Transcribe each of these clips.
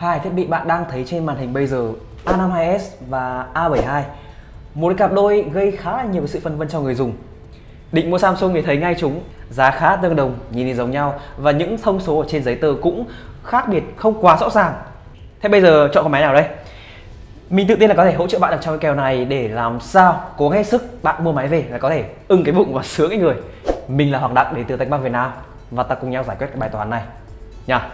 Hai thiết bị bạn đang thấy trên màn hình bây giờ A52s và A72 Một cặp đôi gây khá là nhiều sự phân vân cho người dùng Định mua Samsung thì thấy ngay chúng Giá khá tương đồng, nhìn thì giống nhau Và những thông số ở trên giấy tờ cũng khác biệt không quá rõ ràng Thế bây giờ chọn con máy nào đây? Mình tự tin là có thể hỗ trợ bạn được trong cái kèo này để làm sao cố gắng hết sức bạn mua máy về là có thể ưng cái bụng và sướng cái người. Mình là Hoàng Đặng đến từ Tech Bắc Việt Nam và ta cùng nhau giải quyết cái bài toán này nha.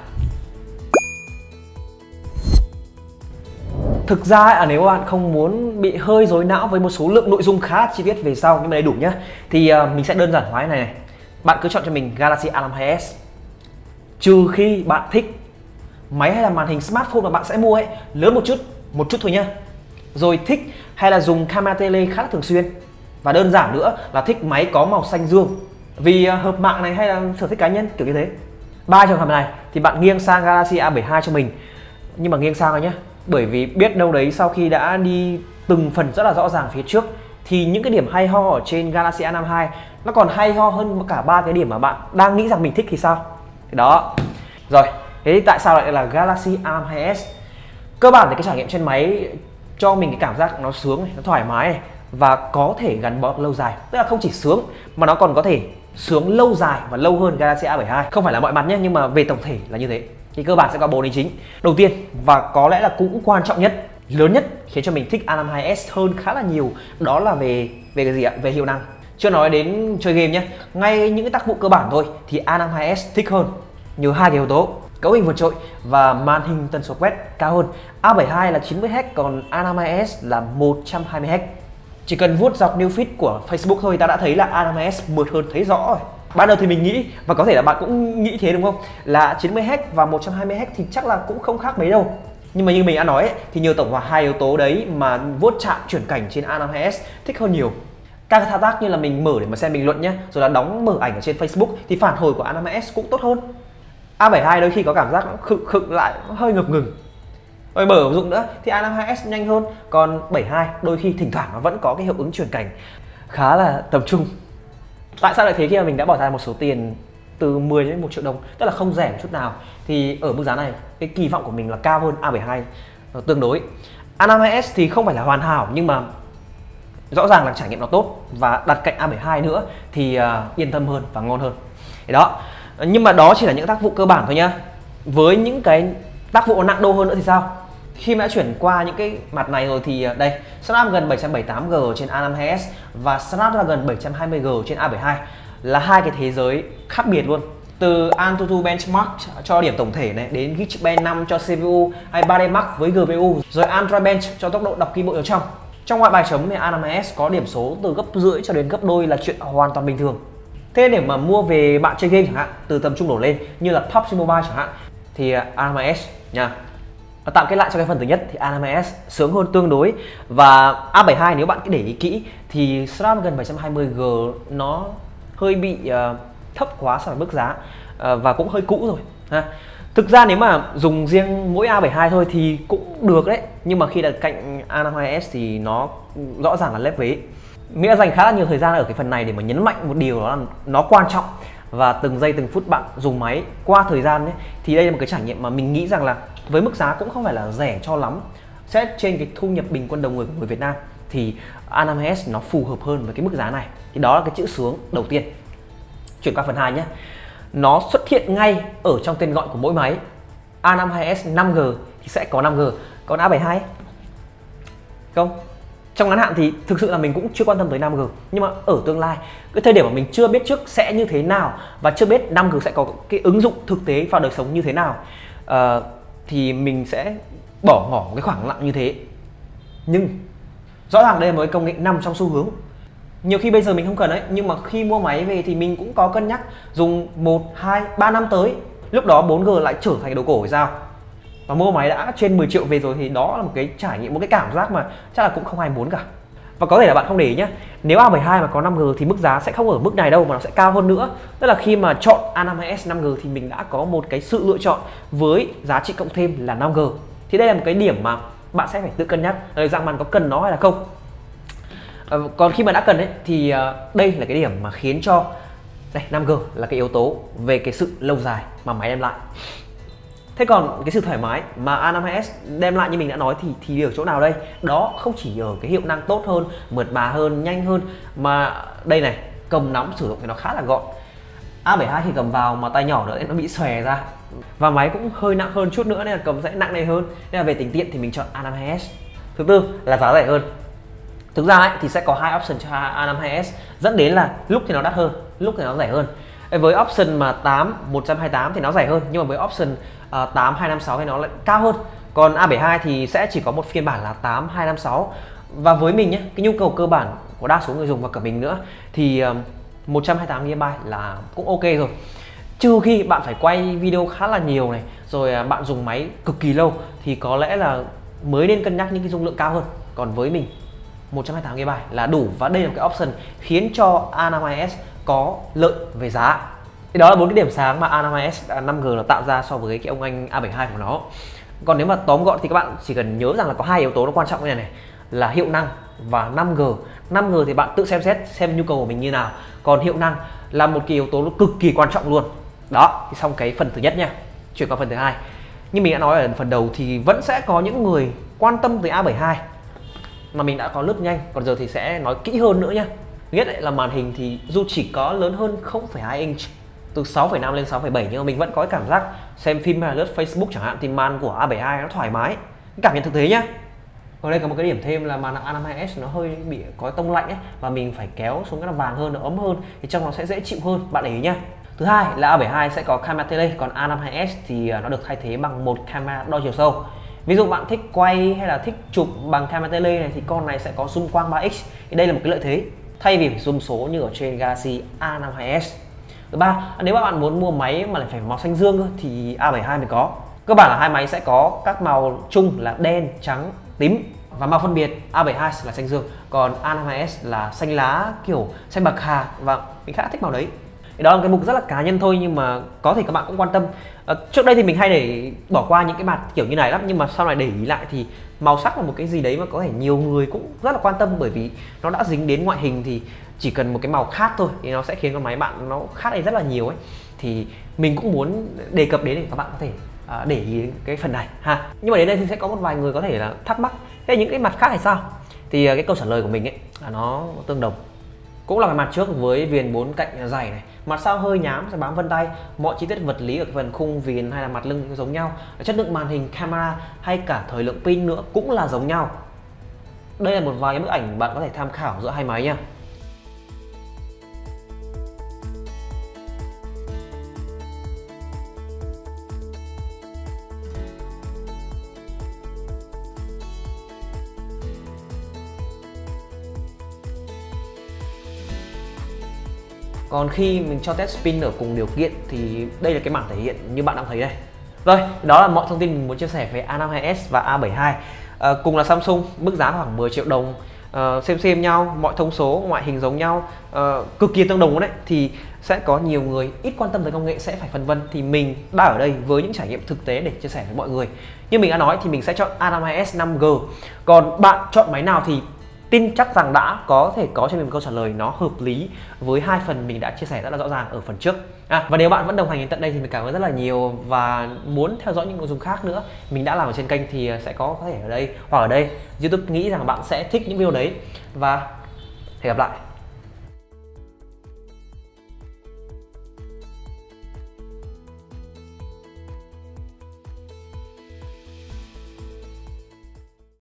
Thực ra à, nếu bạn không muốn bị hơi rối não với một số lượng nội dung khá chi tiết về sau nhưng mà đầy đủ nhá thì uh, mình sẽ đơn giản hóa này này. Bạn cứ chọn cho mình Galaxy A52s. Trừ khi bạn thích máy hay là màn hình smartphone mà bạn sẽ mua ấy lớn một chút một chút thôi nhá. Rồi thích hay là dùng camera tele khá là thường xuyên. Và đơn giản nữa là thích máy có màu xanh dương. Vì à, hợp mạng này hay là sở thích cá nhân kiểu như thế. Ba trường hợp này thì bạn nghiêng sang Galaxy A72 cho mình. Nhưng mà nghiêng sang rồi nhé bởi vì biết đâu đấy sau khi đã đi từng phần rất là rõ ràng phía trước thì những cái điểm hay ho ở trên Galaxy A52 nó còn hay ho hơn cả ba cái điểm mà bạn đang nghĩ rằng mình thích thì sao? Thì đó. Rồi thế thì tại sao lại là Galaxy A52s cơ bản thì cái trải nghiệm trên máy cho mình cái cảm giác nó sướng này, nó thoải mái này và có thể gắn bó lâu dài. Tức là không chỉ sướng mà nó còn có thể sướng lâu dài và lâu hơn Galaxy A72 không phải là mọi mặt nhé nhưng mà về tổng thể là như thế thì cơ bản sẽ có bốn đến chính đầu tiên, và có lẽ là cũng quan trọng nhất, lớn nhất, khiến cho mình thích A52s hơn khá là nhiều, đó là về về cái gì ạ về hiệu năng chưa nói đến chơi game nhé ngay những cái tác vụ cơ bản thôi, thì A52s thích hơn nhờ hai cái yếu tố cấu hình vượt trội và màn hình tần số quét cao hơn. A72 là 90Hz còn A52s là 120Hz. Chỉ cần vuốt dọc new feed của Facebook thôi, ta đã thấy là A52s mượt hơn, thấy rõ rồi. Ban đầu thì mình nghĩ và có thể là bạn cũng nghĩ thế đúng không? Là 90Hz và 120Hz thì chắc là cũng không khác mấy đâu. Nhưng mà như mình đã nói ấy, thì nhờ tổng hòa hai yếu tố đấy mà vuốt chạm chuyển cảnh trên A52s thích hơn nhiều. Các thao tác như là mình mở để mà xem bình luận nhé rồi là đóng mở ảnh ở trên Facebook thì phản hồi của A52s cũng tốt hơn. A72 đôi khi có cảm giác nó khựng khựng lại hơi ngập ngừng. Rồi mở ứng dụng nữa thì A52s nhanh hơn còn 72 đôi khi thỉnh thoảng nó vẫn có cái hiệu ứng chuyển cảnh. Khá là tập trung tại sao lại thế khi mà mình đã bỏ ra một số tiền từ 10 đến 1 triệu đồng? Tức là không rẻ một chút nào. Thì ở mức giá này cái kỳ vọng của mình là cao hơn A72 ờ, tương đối. A52s thì không phải là hoàn hảo nhưng mà rõ ràng là trải nghiệm nó tốt. Và đặt cạnh A72 nữa thì uh, yên tâm hơn và ngon hơn. Thì đó. Ờ, nhưng mà đó chỉ là những tác vụ cơ bản thôi nhá. Với những cái tác vụ nặng đô hơn nữa thì sao? Khi mà đã chuyển qua những cái mặt này rồi thì à, đây Snapdragon 778G trên A52s và Snapdragon 720G trên A72 là hai cái thế giới khác biệt luôn. Từ Antutu Benchmark cho điểm tổng thể này, đến Geekbench 5 cho CPU hay 3D Max với GPU rồi Android Bench cho tốc độ đọc ký bộ ở trong. Trong ngoại bài chấm thì A5s có điểm số từ gấp rưỡi cho đến gấp đôi là chuyện hoàn toàn bình thường. Thế để mà mua về bạn chơi game chẳng hạn, từ tầm trung đổ lên như là PUBG Mobile chẳng hạn, thì à, A5s nha tạm kết lại cho cái phần thứ nhất thì A5s sướng hơn tương đối. Và A72 nếu bạn để ý kỹ thì Snapdragon 720G nó hơi bị uh, thấp quá so với mức giá uh, và cũng hơi cũ rồi ha. Thực ra nếu mà dùng riêng mỗi A72 thôi thì cũng được đấy. Nhưng mà khi đặt cạnh A52s thì nó rõ ràng là lép vế. Mỹ đã dành khá là nhiều thời gian ở cái phần này để mà nhấn mạnh một điều đó là nó quan trọng và từng giây từng phút bạn dùng máy qua thời gian ấy, thì đây là một cái trải nghiệm mà mình nghĩ rằng là với mức giá cũng không phải là rẻ cho lắm. Xét trên cái thu nhập bình quân đầu người của người Việt Nam thì A52s nó phù hợp hơn với cái mức giá này. Thì đó là cái chữ sướng đầu tiên. Chuyển qua phần 2 nhé. Nó xuất hiện ngay ở trong tên gọi của mỗi máy. A52s 5G thì sẽ có 5G còn A72 không? Trong ngắn hạn thì thực sự là mình cũng chưa quan tâm tới 5G nhưng mà ở tương lai cái thời điểm mà mình chưa biết trước sẽ như thế nào và chưa biết 5G sẽ có cái ứng dụng thực tế vào đời sống như thế nào uh, thì mình sẽ bỏ ngỏ cái khoảng lặng như thế. Nhưng rõ ràng đây là một cái công nghệ nằm trong xu hướng. Nhiều khi bây giờ mình không cần ấy nhưng mà khi mua máy về thì mình cũng có cân nhắc dùng 1, 2, 3 năm tới. Lúc đó 4G lại trở thành đồ cổ hay sao? Và mua máy đã trên 10 triệu về rồi thì đó là một cái trải nghiệm một cái cảm giác mà chắc là cũng không ai muốn cả. Và có thể là bạn không để ý nhé nếu A12 mà có 5G thì mức giá sẽ không ở mức này đâu mà nó sẽ cao hơn nữa. Tức là khi mà chọn A52s 5G thì mình đã có một cái sự lựa chọn với giá trị cộng thêm là 5G thì đây là một cái điểm mà bạn sẽ phải tự cân nhắc rằng bạn có cần nó hay là không. À, còn khi mà đã cần ấy thì ờ, đây là cái điểm mà khiến cho đây 5G là cái yếu tố về cái sự lâu dài mà máy đem lại thế còn cái sự thoải mái mà A52s đem lại như mình đã nói thì thì ở chỗ nào đây? Đó không chỉ ở cái hiệu năng tốt hơn mượt mà hơn nhanh hơn mà đây này cầm nắm sử dụng thì nó khá là gọn. A72 thì cầm vào mà tay nhỏ nữa nó bị xòe ra. Và máy cũng hơi nặng hơn chút nữa nên là cầm sẽ nặng này hơn. Nên là về tính tiện thì mình chọn A52s thứ tư là giá rẻ hơn. Thực ra ấy, thì sẽ có hai option cho A52s dẫn đến là lúc thì nó đắt hơn lúc thì nó rẻ hơn với option mà 8 128 thì nó rẻ hơn nhưng mà với option uh, 8 256 thì nó lại cao hơn. Còn A72 thì sẽ chỉ có một phiên bản là 8 256 và với mình nhé cái nhu cầu cơ bản của đa số người dùng và cả mình nữa thì uh, 128 GB là cũng ok rồi. Trừ khi bạn phải quay video khá là nhiều này rồi à, bạn dùng máy cực kỳ lâu thì có lẽ là mới nên cân nhắc những cái dung lượng cao hơn. Còn với mình 128 GB là đủ. Và đây là một cái option khiến cho A52s có lợi về giá. Thì đó là bốn cái điểm sáng mà A52s 5G à, nó tạo ra so với cái ông anh A72 của nó. Còn nếu mà tóm gọn thì các bạn chỉ cần nhớ rằng là có hai yếu tố nó quan trọng như này này, là hiệu năng và 5G 5G thì bạn tự xem xét xem nhu cầu của mình như nào. Còn hiệu năng là một cái yếu tố nó cực kỳ quan trọng luôn. Đó, thì xong cái phần thứ nhất nha. Chuyển qua phần thứ hai. Như mình đã nói ở phần đầu thì vẫn sẽ có những người quan tâm tới A72 mà mình đã có lướt nhanh. Còn giờ thì sẽ nói kỹ hơn nữa nhé nhất là màn hình thì dù chỉ có lớn hơn 0,2 inch từ 6,5 lên 6,7 nhưng mà mình vẫn có cái cảm giác xem phim hay là lướt Facebook chẳng hạn thì màn của A72 nó thoải mái. Cảm nhận thực tế nhá. Ở đây có một cái điểm thêm là màn A52s nó hơi bị có tông lạnh ấy và mình phải kéo xuống cái là vàng hơn nó ấm hơn thì trong nó sẽ dễ chịu hơn bạn để ý nhá. Thứ hai là A72 sẽ có camera tele còn A52s thì à, nó được thay thế bằng một camera đo chiều sâu. Ví dụ bạn thích quay hay là thích chụp bằng camera tele này thì con này sẽ có zoom quang 3x thì đây là một cái lợi thế thay vì phải zoom số như ở trên Galaxy A52s thứ ba nếu mà bạn muốn mua máy mà lại phải màu xanh dương thì A72 mới có. Cơ bản là hai máy sẽ có các màu chung là đen trắng tím và màu phân biệt. A72 là xanh dương còn A52s là xanh lá kiểu xanh bạc hà và mình khá thích màu đấy. Đó là cái mục rất là cá nhân thôi nhưng mà có thể các bạn cũng quan tâm. À, trước đây thì mình hay để bỏ qua những cái mặt kiểu như này lắm nhưng mà sau này để ý lại thì màu sắc là một cái gì đấy mà có thể nhiều người cũng rất là quan tâm bởi vì nó đã dính đến ngoại hình thì chỉ cần một cái màu khác thôi thì nó sẽ khiến con máy bạn nó khác đi rất là nhiều ấy. Thì mình cũng muốn đề cập đến để các bạn có thể à, để ý cái phần này ha. Nhưng mà đến đây thì sẽ có một vài người có thể là thắc mắc thế những cái mặt khác hay sao? Thì à, cái câu trả lời của mình ấy là nó tương đồng cũng là cái mặt trước với viền bốn cạnh dày này. Mặt sau hơi nhám, sẽ bám vân tay. Mọi chi tiết vật lý ở phần khung viền hay là mặt lưng giống nhau. Chất lượng màn hình, camera hay cả thời lượng pin nữa cũng là giống nhau. Đây là một vài bức ảnh bạn có thể tham khảo giữa hai máy nha. Còn khi mình cho test spin ở cùng điều kiện thì đây là cái bảng thể hiện như bạn đang thấy đây. Rồi đó là mọi thông tin mình muốn chia sẻ về A52s và A72 à, ờ, cùng là Samsung mức giá khoảng 10 triệu đồng. Uh, xem xem nhau mọi thông số ngoại hình giống nhau. Uh, cực kỳ tương đồng đấy. Thì sẽ có nhiều người ít quan tâm tới công nghệ sẽ phải phân vân. Thì mình đã ở đây với những trải nghiệm thực tế để chia sẻ với mọi người. Như mình đã nói thì mình sẽ chọn A52s 5G còn bạn chọn máy nào thì tin chắc rằng đã có thể có cho mình một câu trả lời nó hợp lý với hai phần mình đã chia sẻ rất là rõ ràng ở phần trước. À, và nếu bạn vẫn đồng hành đến tận đây thì mình cảm ơn rất là nhiều và muốn theo dõi những nội dung khác nữa mình đã làm ở trên kênh thì à, sẽ có có thể ở đây hoặc ở đây. Youtube nghĩ rằng bạn sẽ thích những video đấy và hẹn gặp lại.